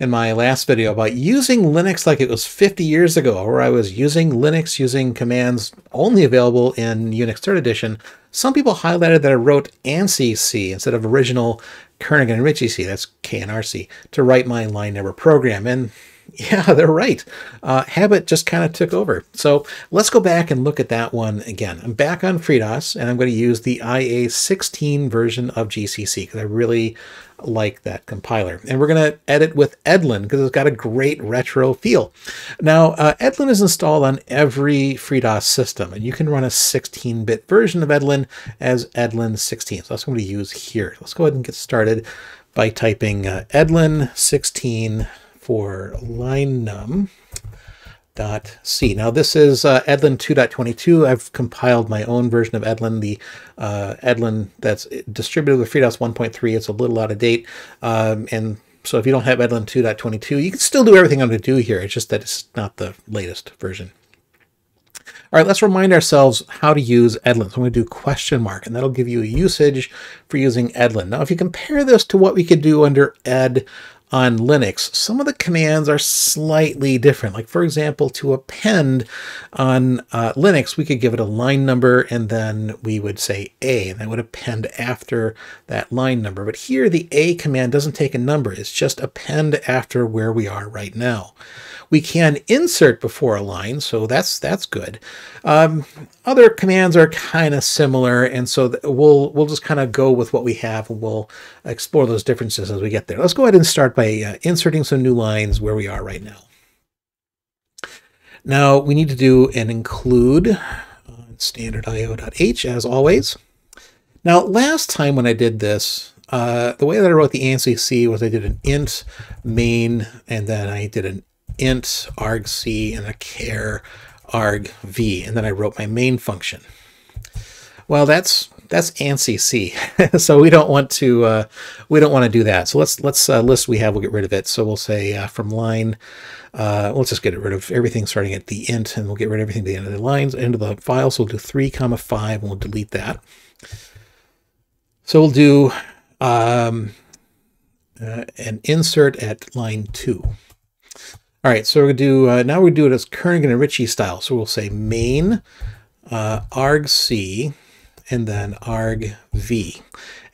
in my last video about using Linux like it was 50 years ago, where I was using Linux using commands only available in Unix 3rd edition. Some people highlighted that I wrote ANSI C instead of original Kernighan and Ritchie C, that's K&R C, to write my line number program. And yeah, they're right. Uh, habit just kind of took over. So let's go back and look at that one again. I'm back on FreeDOS and I'm going to use the IA16 version of GCC because I really like that compiler. And we're going to edit with Edlin because it's got a great retro feel. Now, uh, Edlin is installed on every FreeDOS system, and you can run a 16-bit version of Edlin as Edlin 16. So that's what I'm going to use here. Let's go ahead and get started by typing uh, Edlin 16 for line num dot c. Now this is uh, Edlin 2.22. I've compiled my own version of Edlin, the uh, Edlin that's distributed with FreeDOS 1.3. It's a little out of date. Um, and so if you don't have Edlin 2.22, you can still do everything I'm going to do here. It's just that it's not the latest version. All right, let's remind ourselves how to use Edlin. So I'm going to do question mark, and that'll give you a usage for using Edlin. Now, if you compare this to what we could do under ed on Linux, some of the commands are slightly different. Like for example, to append on uh, Linux, we could give it a line number and then we would say A, and that would append after that line number. But here the A command doesn't take a number. It's just append after where we are right now. We can insert before a line, so that's that's good. Um, other commands are kind of similar, and so we'll we'll just kind of go with what we have, and we'll explore those differences as we get there. Let's go ahead and start by uh, inserting some new lines where we are right now. Now we need to do an include on standard.io.h as always. Now last time when I did this, uh, the way that I wrote the ANSI C was I did an int main and then I did an int argc and a char argv, and then I wrote my main function. Well, that's that's ANSI C, so we don't want to uh, we don't want to do that. So let's let's uh, list we have. We'll get rid of it. So we'll say uh, from line. Uh, let's just get rid of everything starting at the int, and we'll get rid of everything at the end of the lines, end of the file. So we'll do three comma five, and we'll delete that. So we'll do um, uh, an insert at line two. All right, so we're gonna do, uh, now we do it as Kernighan and Ritchie style. So we'll say main uh, argc and then argv.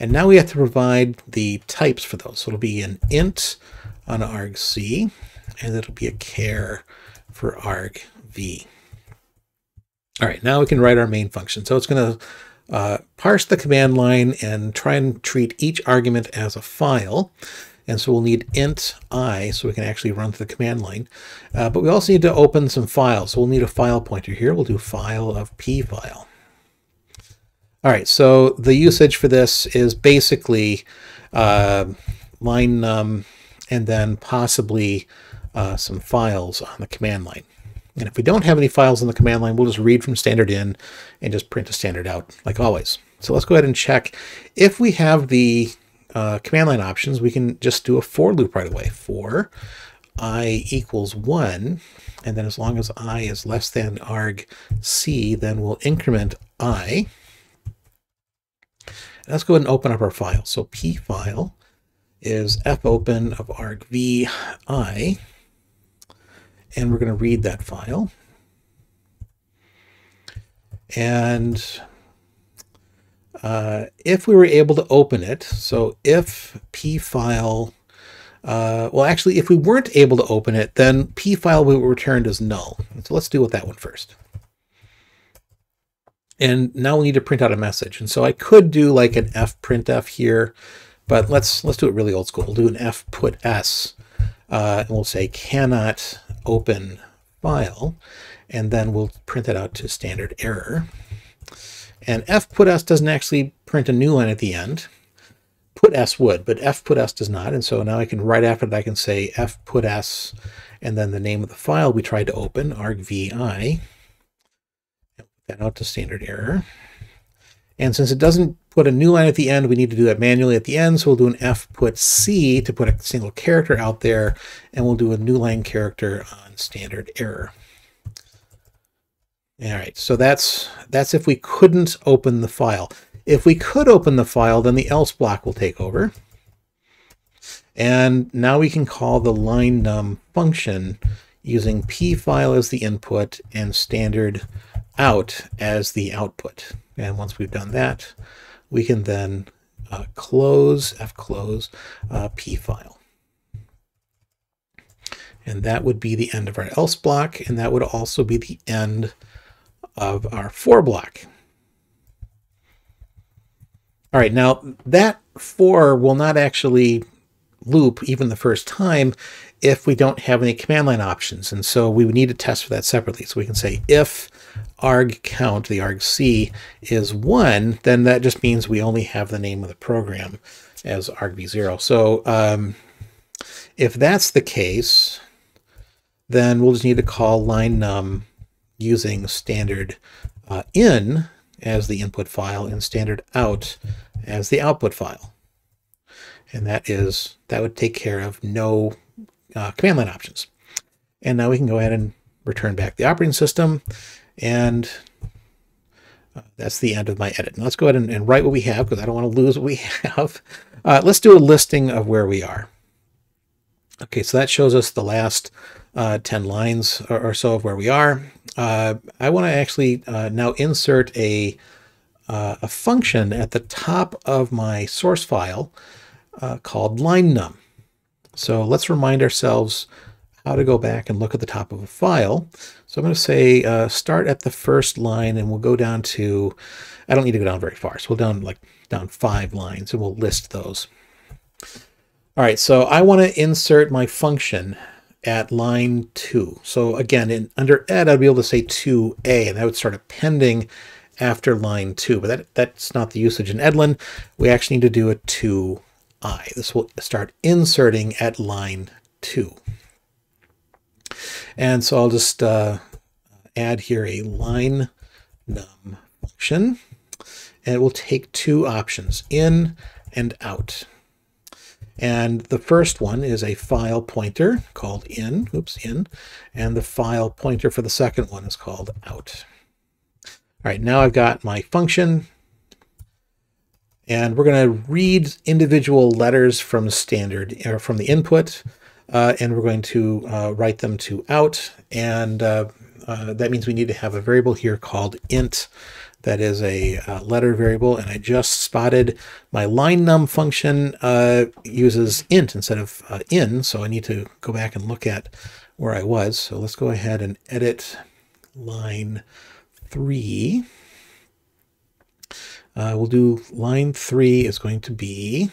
And now we have to provide the types for those. So it'll be an int on argc and it'll be a care for argv. All right, now we can write our main function. So it's going to uh, parse the command line and try and treat each argument as a file. And so we'll need int i so we can actually run through the command line. Uh, but we also need to open some files. So we'll need a file pointer here. We'll do file of p file. All right, so the usage for this is basically uh, line num and then possibly uh, some files on the command line. And if we don't have any files on the command line, we'll just read from standard in and just print a standard out like always. So let's go ahead and check if we have the uh, command line options, we can just do a for loop right away. For i equals 1, and then as long as i is less than arg c, then we'll increment i. let's go ahead and open up our file. So p file is fopen of argv i, and we're going to read that file. And uh, if we were able to open it, so if p file, uh, well, actually, if we weren't able to open it, then p file will be returned as null. So let's deal with that one first. And now we need to print out a message. And so I could do like an f printf here, but let's let's do it really old school. We'll do an f put s, uh, and we'll say cannot open file, and then we'll print it out to standard error. And f put s doesn't actually print a new line at the end. Put s would, but f put s does not. And so now I can, right after that, I can say f put s and then the name of the file we tried to open, argvi. That out to standard error. And since it doesn't put a new line at the end, we need to do that manually at the end. So we'll do an f put c to put a single character out there, and we'll do a new line character on standard error. All right, so that's that's if we couldn't open the file. If we could open the file, then the else block will take over. And now we can call the line num function using p file as the input and standard out as the output. And once we've done that, we can then uh, close f close uh, p file. And that would be the end of our else block, and that would also be the end of our for block. All right, now that for will not actually loop even the first time if we don't have any command line options. And so we would need to test for that separately. So we can say if arg count, the argc, is 1, then that just means we only have the name of the program as argv0. So um, if that's the case, then we'll just need to call line num using standard uh, in as the input file and standard out as the output file. And that is that would take care of no uh, command line options. And now we can go ahead and return back the operating system. And uh, that's the end of my edit. Now let's go ahead and, and write what we have because I don't want to lose what we have. Uh, let's do a listing of where we are. Okay, so that shows us the last uh, 10 lines or, or, so of where we are. Uh, I want to actually uh, now insert a, uh, a function at the top of my source file uh, called line num. So let's remind ourselves how to go back and look at the top of a file. So I'm going to say uh, start at the first line and we'll go down to, I don't need to go down very far. So we'll down like down five lines and we'll list those. All right, so I want to insert my function at line two. So again, in, under ed, I'd be able to say 2a, and that would start appending after line two, but that, that's not the usage in Edlin. We actually need to do a 2 i. This will start inserting at line 2. And so I'll just uh, add here a line num function, and it will take two options, in and out. And the first one is a file pointer called in, oops, in, and the file pointer for the second one is called out. All right, now I've got my function and we're going to read individual letters from standard or from the input, uh, and we're going to uh, write them to out. And uh, uh that means we need to have a variable here called int that is a uh, letter variable. And I just spotted my line num function uh, uses int instead of in. So I need to go back and look at where I was. So let's go ahead and edit line three. Uh, we'll do line three is going to be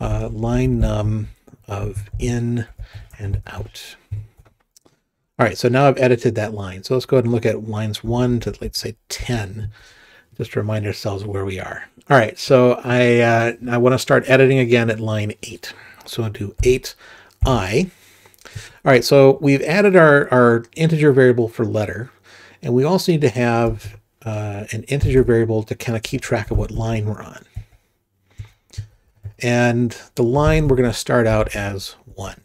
uh, line num of in and out. All right, so now I've edited that line. So let's go ahead and look at lines 1 to, let's say, 10, just to remind ourselves where we are. All right, so I, uh, I want to start editing again at line 8. So I'll do 8i. All right, so we've added our, our integer variable for letter, and we also need to have uh, an integer variable to kind of keep track of what line we're on. And the line we're going to start out as 1.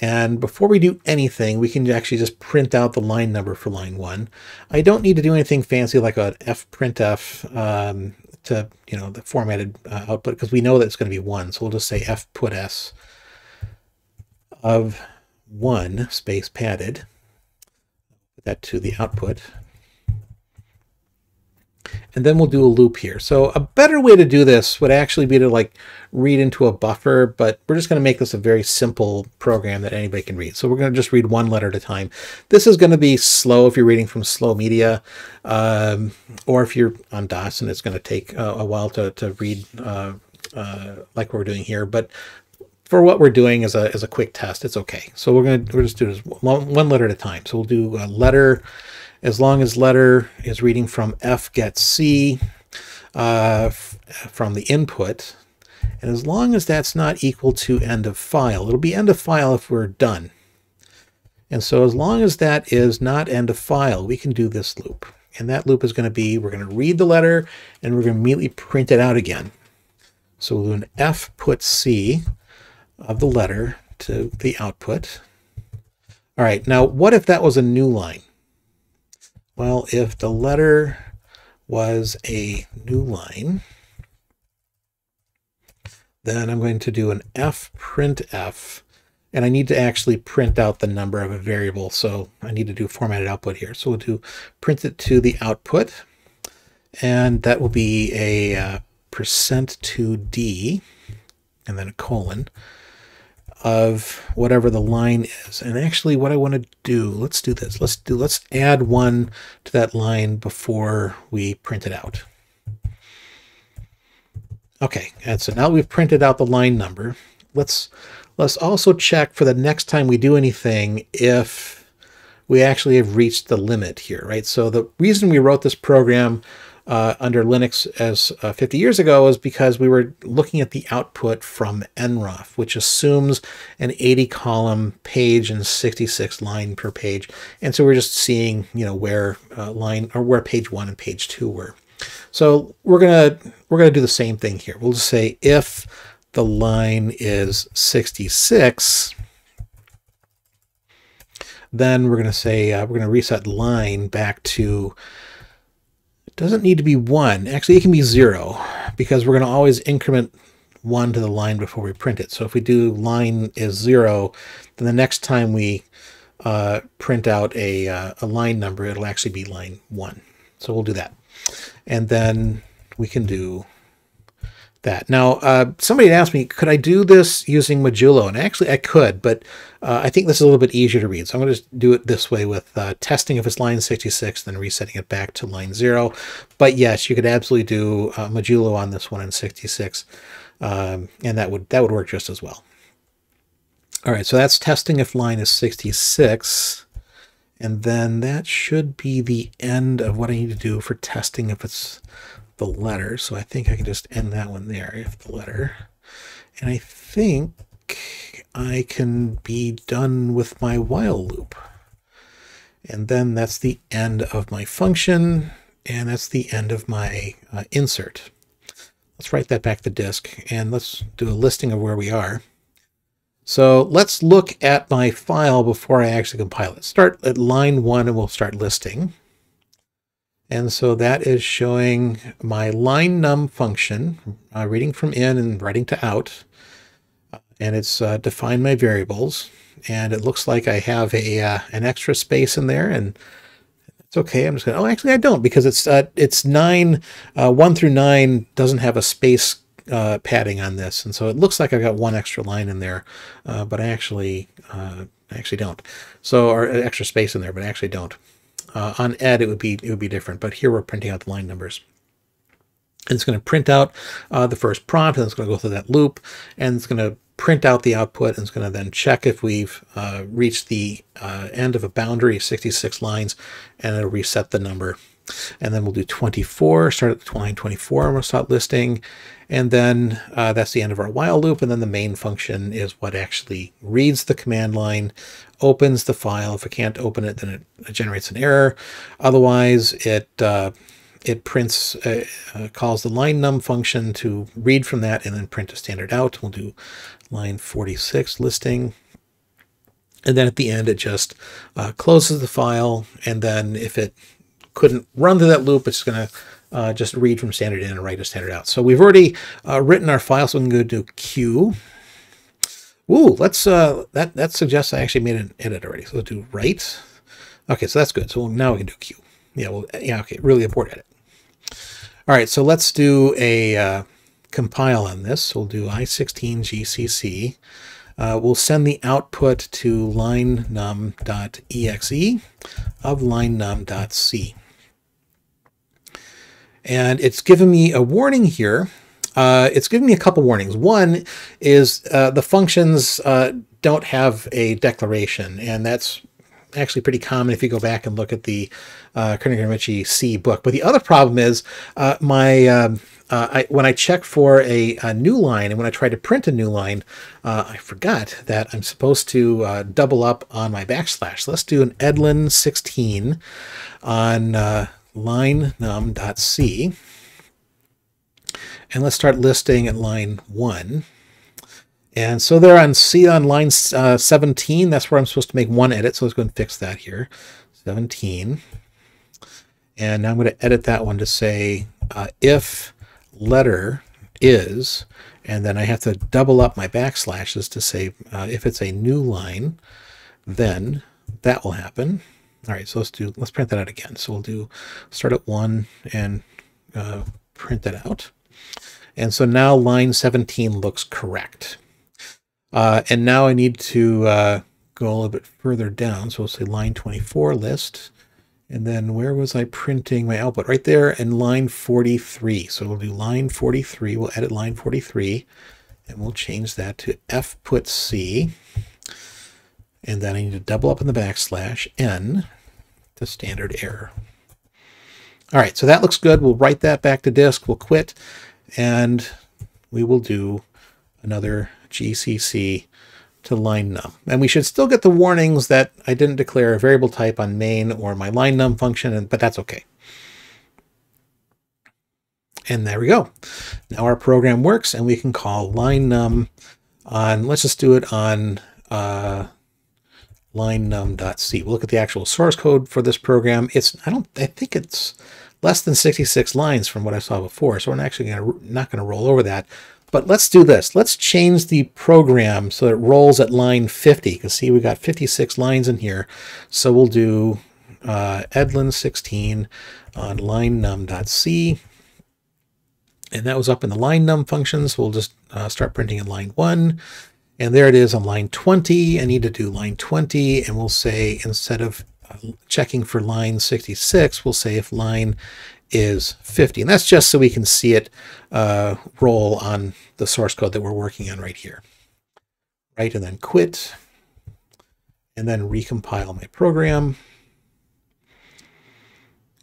And before we do anything, we can actually just print out the line number for line 1. I don't need to do anything fancy like a fprintf um, to, you know, the formatted uh, output because we know that it's going to be 1. So we'll just say fputs of 1 space padded. Put that to the output and then we'll do a loop here. So a better way to do this would actually be to like read into a buffer, but we're just going to make this a very simple program that anybody can read. So we're going to just read one letter at a time. This is going to be slow if you're reading from slow media, um, or if you're on DOS and it's going to take a, a while to, to read uh, uh, like we're doing here. But for what we're doing as a, as a quick test, it's okay. So we're going to, we're just do one, one letter at a time. So we'll do a letter as long as letter is reading from F get C uh, from the input, and as long as that's not equal to end of file, it'll be end of file if we're done. And so as long as that is not end of file, we can do this loop. And that loop is going to be, we're going to read the letter, and we're going to immediately print it out again. So we'll do an F put C of the letter to the output. All right, now what if that was a new line? Well, if the letter was a new line, then I'm going to do an f printf, and I need to actually print out the number of a variable. So I need to do formatted output here. So we'll do print it to the output, and that will be a uh, percent to d, and then a colon of whatever the line is. And actually what I want to do, let's do this. Let's do let's add one to that line before we print it out. Okay, and so now we've printed out the line number. Let's let's also check for the next time we do anything if we actually have reached the limit here, right? So the reason we wrote this program uh, under Linux as uh, 50 years ago is because we were looking at the output from nroff, which assumes an 80 column page and 66 line per page. And so we're just seeing, you know, where uh, line or where page one and page two were. So we're gonna we're gonna do the same thing here. We'll just say if the line is 66, then we're gonna say uh, we're gonna reset line back to doesn't need to be one. Actually, it can be zero because we're going to always increment one to the line before we print it. So if we do line is zero, then the next time we uh, print out a, uh, a line number, it'll actually be line one. So we'll do that. And then we can do that. Now, uh, somebody asked me, could I do this using Modulo? And actually I could, but uh, I think this is a little bit easier to read. So I'm going to just do it this way with uh, testing if it's line 66, then resetting it back to line zero. But yes, you could absolutely do uh, Modulo on this one in 66. Um, and that would, that would work just as well. All right, so that's testing if line is 66. And then that should be the end of what I need to do for testing if it's the letter. So I think I can just end that one there if the letter. And I think I can be done with my while loop. And then that's the end of my function, and that's the end of my uh, insert. Let's write that back to disk, and let's do a listing of where we are. So let's look at my file before I actually compile it. Start at line one, and we'll start listing. And so that is showing my line num function, uh, reading from in and writing to out. And it's uh, defined my variables. And it looks like I have a uh, an extra space in there. And it's okay. I'm just going to, oh, actually I don't because it's uh, it's nine, uh, one through nine doesn't have a space uh, padding on this. And so it looks like I've got one extra line in there, but I actually, I actually don't. So, or extra space in there, but I actually don't. Uh, on ed, it would be it would be different, but here we're printing out the line numbers. And it's going to print out uh, the first prompt, and it's going to go through that loop, and it's going to print out the output, and it's going to then check if we've uh, reached the uh, end of a boundary, 66 lines, and it'll reset the number. And then we'll do 24, start at the line 24, and we'll start listing. And then uh, that's the end of our while loop. And then the main function is what actually reads the command line, opens the file. If it can't open it, then it, generates an error. Otherwise, it uh, it prints, uh, uh, calls the line num function to read from that and then print a standard out. We'll do line 46 listing. And then at the end, it just uh, closes the file. And then if it couldn't run through that loop, it's going to uh, just read from standard in and write a standard out. So we've already uh, written our file, so we can go to Q. Ooh, let's, uh, that, that suggests I actually made an edit already. So do write. Okay, so that's good. So now we can do Q. Yeah, well, yeah, okay, really important edit. All right, so let's do a uh, compile on this. We'll do i16 gcc. Uh, we'll send the output to line num.exe of line num.c. And it's given me a warning here uh, it's given me a couple warnings. One is uh, the functions uh, don't have a declaration, and that's actually pretty common if you go back and look at the uh, Ritchie C book. But the other problem is uh, my um, uh, I, when I check for a, a, new line and when I try to print a new line, uh, I forgot that I'm supposed to uh, double up on my backslash. Let's do an edlin 16 on uh, line num.c. And let's start listing at line 1. And so there on C on line uh, 17, that's where I'm supposed to make one edit. So let's go and fix that here. 17. And now I'm going to edit that one to say uh, if letter is, And then I have to double up my backslashes to say uh, if it's a new line, then that will happen. All right, so let's do let's print that out again. So we'll do start at one and uh, print that out. And so now line 17 looks correct. Uh, and now I need to uh, go a little bit further down. So we'll say line 24 list. And then where was I printing my output? Right there in line 43. So we'll do line 43. We'll edit line 43 and we'll change that to F put C. And then I need to double up in the backslash N to standard error. All right, so that looks good. We'll write that back to disk. We'll quit and we will do another GCC to line num. And we should still get the warnings that I didn't declare a variable type on main or my line num function, and but that's okay. And there we go. Now our program works and we can call line num on, let's just do it on uh, line num.c. We'll look at the actual source code for this program. It's, I don't, I think it's less than 66 lines from what I saw before. So we're actually gonna, not going to roll over that. But let's do this. Let's change the program so it rolls at line 50. You can see we got 56 lines in here. So we'll do uh, edlin 16 on line num.c. And that was up in the line num functions. We'll just uh, start printing in line 1. And there it is on line 20. I need to do line 20. And we'll say instead of uh, checking for line 66, we'll say if line is 50. And that's just so we can see it uh, roll on the source code that we're working on right here. Right, and then quit, and then recompile my program.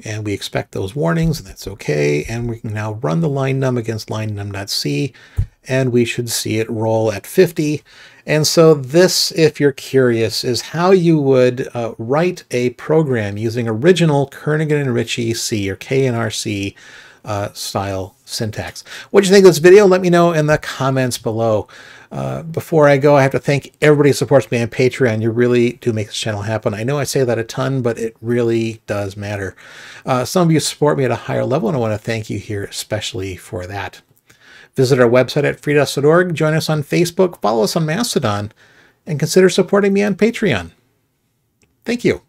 And we expect those warnings, and that's okay. And we can now run the line num against line num.c, and we should see it roll at 50. And so this, if you're curious, is how you would uh, write a program using original Kernighan and Ritchie C or K&R C uh, style syntax. What do you think of this video? Let me know in the comments below. Uh, before I go, I have to thank everybody who supports me on Patreon. You really do make this channel happen. I know I say that a ton, but it really does matter. Uh, some of you support me at a higher level, and I want to thank you here especially for that. Visit our website at freedos.org, join us on Facebook, follow us on Mastodon, and consider supporting me on Patreon. Thank you.